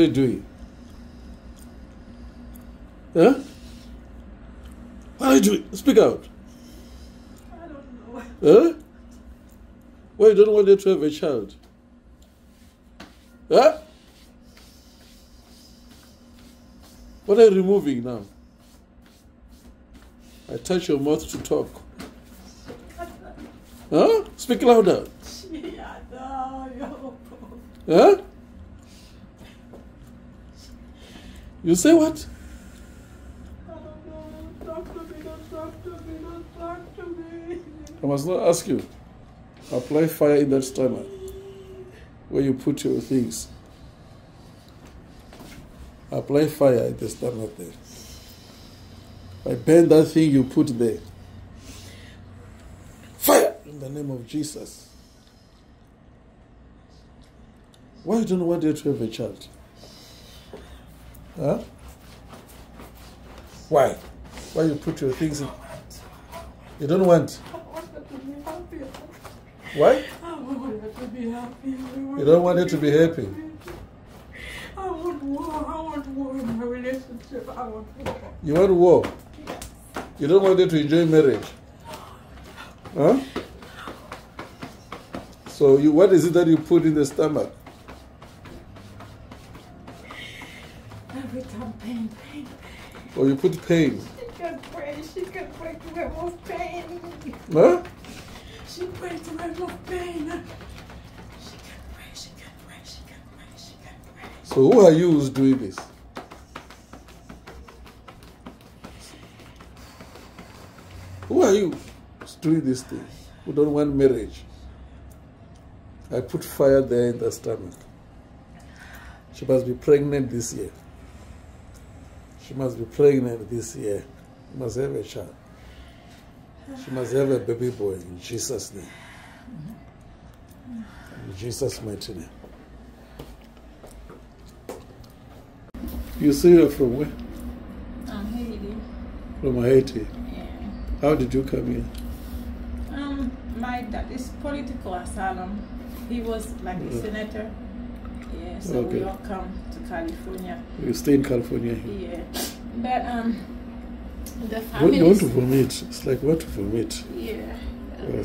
What are you doing? Huh? What are you doing? Speak out. I don't know. Huh? Why you don't want her to have a child? Huh? What are you removing now? I touch your mouth to talk. Huh? Speak louder. Yeah, no, yo. Huh? You say what? I must not ask you. Apply fire in that stomach where you put your things. Apply fire in the stomach there. I burn that thing you put there. Fire in the name of Jesus. Why you don't you want her to have a child? Huh? Why? Why you put your things in? You don't want? Why? You don't want her to be happy? I want war. I want war in my relationship. I want war. You want war? You don't want her to enjoy marriage? Huh? So you, what is it that you put in the stomach? Every time pain, pain, pain. Or you put pain? She can pray. She can pray to remove pain. Huh? She pray to remove pain. She can pray. She can pray. She can pray. She can pray. So who are you who's doing this? Who are you who's doing this thing? Who don't want marriage? I put fire there in the stomach. She must be pregnant this year. She must be pregnant this year. She must have a child. She must have a baby boy in Jesus' name. In Jesus' mighty name. You say you're from where? I'm Haiti. From Haiti. Yeah. How did you come here? Um, my dad is political asylum. He was like a Yeah. senator. So we Okay. all come to California. You stay in California here. Yeah, but um, the family. you want to vomit? It's like what to vomit? Yeah. Yeah.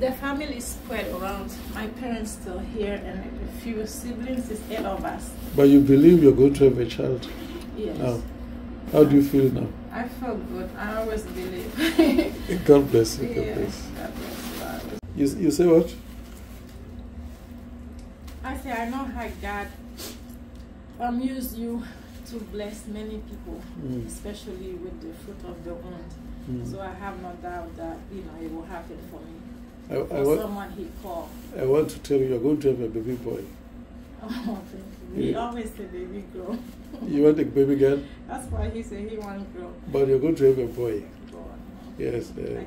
The family is spread around. My parents still here, and a few siblings. Is eight of us. But you believe you're going to have a child Yes. now. How do you feel now? I feel good. I always believe. God bless you. God yeah. bless. God bless You, you. you say what? I say I know how God um use you to bless many people, Mm. especially with the fruit of the womb. Mm. So I have no doubt that you know it will happen for me. I, I, For want, someone he called. I want to tell you you're going to have a baby boy. Oh, thank you. He Yeah. always say baby girl. You want a baby girl, That's why he said he want girl. but you're going to have a boy. God. Yes. Uh, God.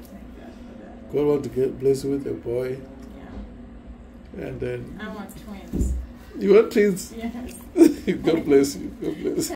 God want to get bless you with a boy. And then I want twins. you want twins. Yes. God bless you. God bless.